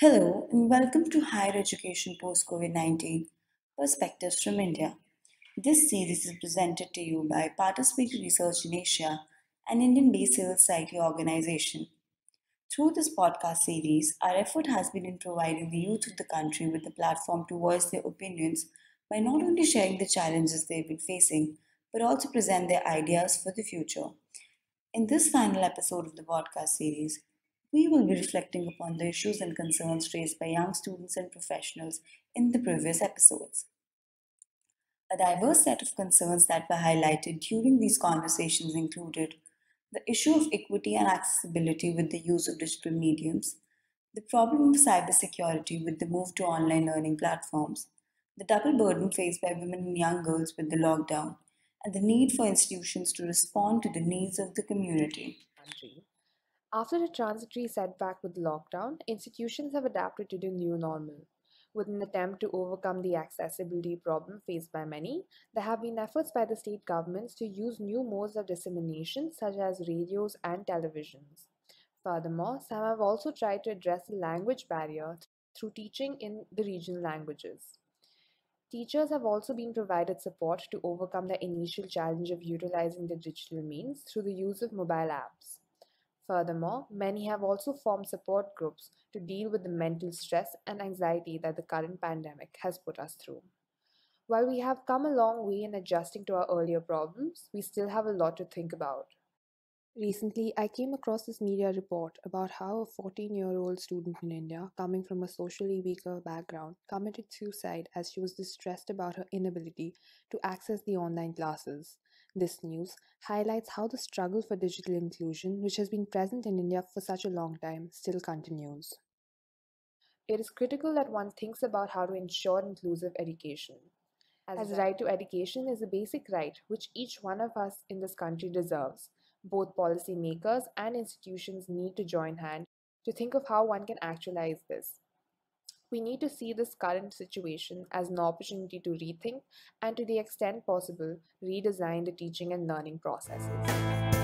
Hello, and welcome to Higher Education Post COVID 19 Perspectives from India. This series is presented to you by Participatory Research in Asia, an Indian based civil society organization. Through this podcast series, our effort has been in providing the youth of the country with a platform to voice their opinions by not only sharing the challenges they've been facing, but also present their ideas for the future. In this final episode of the podcast series, we will be reflecting upon the issues and concerns raised by young students and professionals in the previous episodes. A diverse set of concerns that were highlighted during these conversations included the issue of equity and accessibility with the use of digital mediums, the problem of cybersecurity with the move to online learning platforms, the double burden faced by women and young girls with the lockdown, and the need for institutions to respond to the needs of the community. After a transitory setback with lockdown, institutions have adapted to the new normal. With an attempt to overcome the accessibility problem faced by many, there have been efforts by the state governments to use new modes of dissemination such as radios and televisions. Furthermore, some have also tried to address the language barrier through teaching in the regional languages. Teachers have also been provided support to overcome the initial challenge of utilizing the digital means through the use of mobile apps. Furthermore, many have also formed support groups to deal with the mental stress and anxiety that the current pandemic has put us through. While we have come a long way in adjusting to our earlier problems, we still have a lot to think about. Recently, I came across this media report about how a 14 year old student in India, coming from a socially weaker background, committed suicide as she was distressed about her inability to access the online classes. This news highlights how the struggle for digital inclusion, which has been present in India for such a long time, still continues. It is critical that one thinks about how to ensure inclusive education. As right to education is a basic right which each one of us in this country deserves. Both policymakers and institutions need to join hands to think of how one can actualize this. We need to see this current situation as an opportunity to rethink and, to the extent possible, redesign the teaching and learning processes.